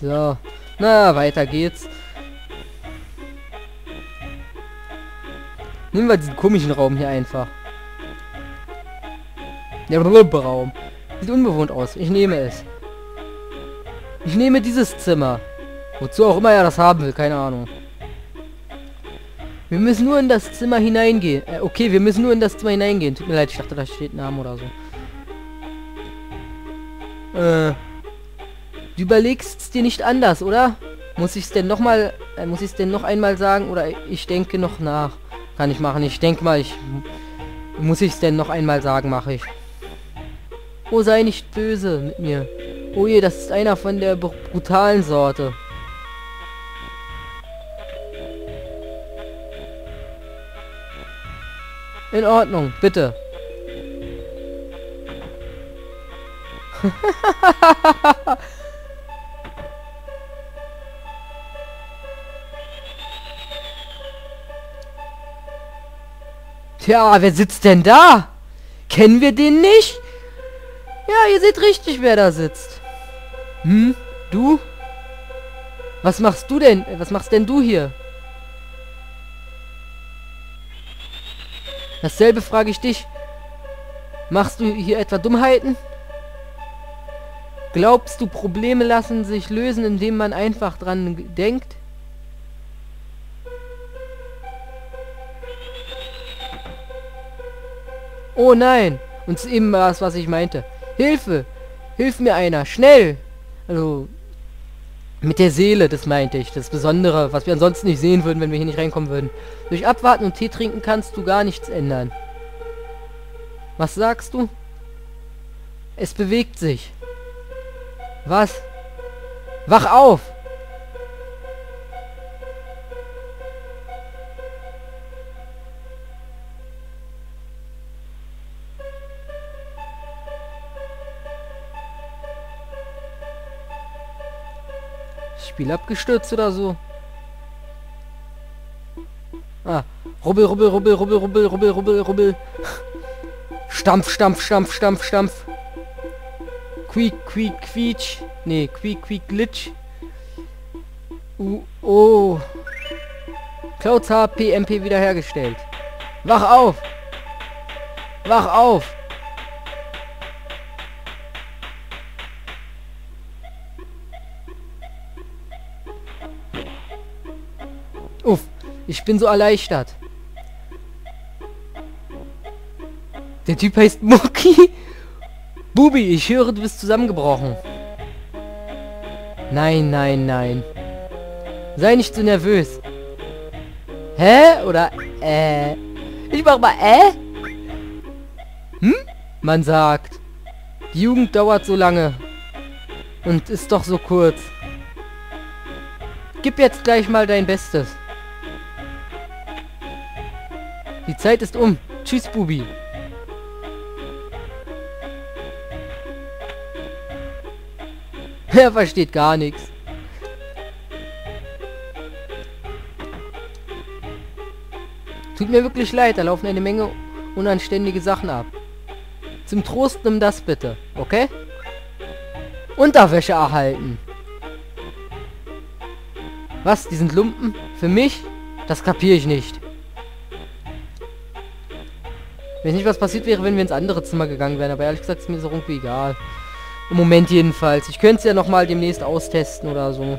So. Na, weiter geht's. Nehmen wir diesen komischen Raum hier einfach. Der Raum. Sieht unbewohnt aus. Ich nehme es. Ich nehme dieses Zimmer. Wozu auch immer er das haben will, keine Ahnung. Wir müssen nur in das Zimmer hineingehen. Äh, okay, wir müssen nur in das Zimmer hineingehen. Tut mir leid, ich dachte, da steht ein Name oder so. Äh, du überlegst dir nicht anders, oder? Muss ich es denn noch mal, äh, muss ich es denn noch einmal sagen oder ich denke noch nach? Kann ich machen. Ich denke mal, ich muss ich es denn noch einmal sagen, mache ich. Oh, sei nicht böse mit mir. Oh je, das ist einer von der brutalen Sorte. In Ordnung, bitte. Tja, wer sitzt denn da? Kennen wir den nicht? Ja, ihr seht richtig, wer da sitzt. Hm? Du? Was machst du denn? Was machst denn du hier? Dasselbe frage ich dich. Machst du hier etwa Dummheiten? Glaubst du, Probleme lassen sich lösen, indem man einfach dran denkt? Oh nein! Und eben was, was ich meinte. Hilfe! Hilf mir einer! Schnell! Also, mit der Seele, das meinte ich. Das Besondere, was wir ansonsten nicht sehen würden, wenn wir hier nicht reinkommen würden. Durch Abwarten und Tee trinken kannst du gar nichts ändern. Was sagst du? Es bewegt sich. Was? Wach auf! Spiel abgestürzt oder so? Ah. Rubbel, rubbel, rubbel, rubbel, rubbel, rubbel, rubbel, rubbel. Stampf, stampf, stampf, stampf, stampf. Quiek, quiek, quietsch. Nee, quiek, quiek, glitch. Uh, oh. Clouds HP MP wiederhergestellt. Wach auf! Wach auf! Uff, ich bin so erleichtert. Der Typ heißt Mucki. Bubi, ich höre, du bist zusammengebrochen. Nein, nein, nein. Sei nicht so nervös. Hä? Oder äh? Ich mach mal äh? Hm? Man sagt, die Jugend dauert so lange und ist doch so kurz. Gib jetzt gleich mal dein Bestes. Die Zeit ist um. Tschüss, Bubi. Er versteht gar nichts. Tut mir wirklich leid, da laufen eine Menge unanständige Sachen ab. Zum Trost nimm das bitte, okay? Unterwäsche erhalten. Was, die sind Lumpen? Für mich? Das kapiere ich nicht. Weiß nicht, was passiert wäre, wenn wir ins andere Zimmer gegangen wären, aber ehrlich gesagt ist mir so irgendwie egal. Im Moment jedenfalls. Ich könnte es ja nochmal demnächst austesten oder so.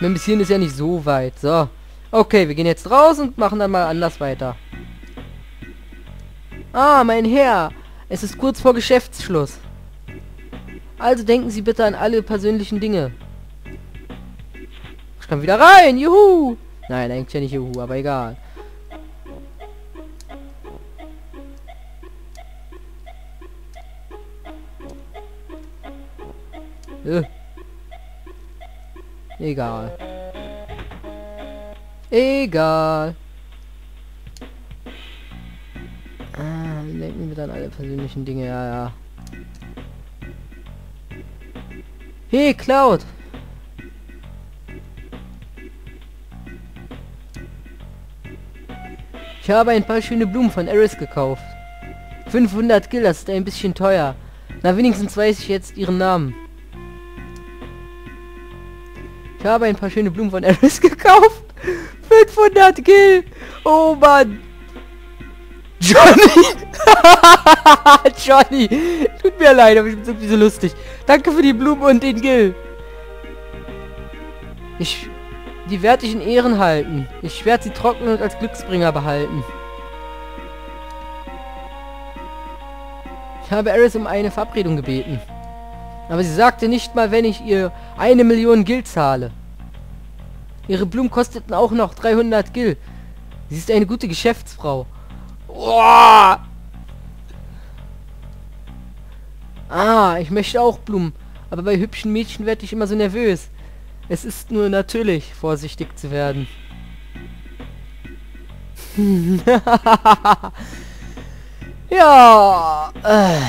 Mein bis hierhin ist ja nicht so weit. So. Okay, wir gehen jetzt raus und machen dann mal anders weiter. Ah, mein Herr. Es ist kurz vor Geschäftsschluss. Also denken Sie bitte an alle persönlichen Dinge. Ich kann wieder rein. Juhu. Nein, eigentlich ja nicht Juhu, aber egal. Egal. Egal. Ah, denken wir dann alle persönlichen Dinge, ja, ja. Hey, Cloud! Ich habe ein paar schöne Blumen von Eris gekauft. 500 Gil, das ist ein bisschen teuer. Na, wenigstens weiß ich jetzt ihren Namen. Ich habe ein paar schöne Blumen von Alice gekauft. 500 Gil. Oh Mann. Johnny. Johnny. Tut mir leid, aber ich bin irgendwie so lustig. Danke für die Blumen und den Gil. Ich... Die werde ich in Ehren halten. Ich werde sie trocknen und als Glücksbringer behalten. Ich habe Eris um eine Verabredung gebeten. Aber sie sagte nicht mal, wenn ich ihr eine Million Gil zahle. Ihre Blumen kosteten auch noch 300 Gil. Sie ist eine gute Geschäftsfrau. Oh! Ah, ich möchte auch Blumen. Aber bei hübschen Mädchen werde ich immer so nervös. Es ist nur natürlich, vorsichtig zu werden. ja. Äh.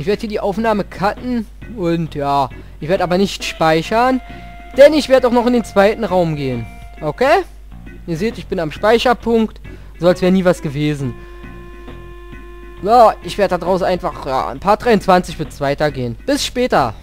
Ich werde hier die Aufnahme cutten und ja, ich werde aber nicht speichern, denn ich werde auch noch in den zweiten Raum gehen. Okay? Ihr seht, ich bin am Speicherpunkt, so als wäre nie was gewesen. So, ich werde da draußen einfach, ja, ein paar 23 wird weitergehen. Bis später.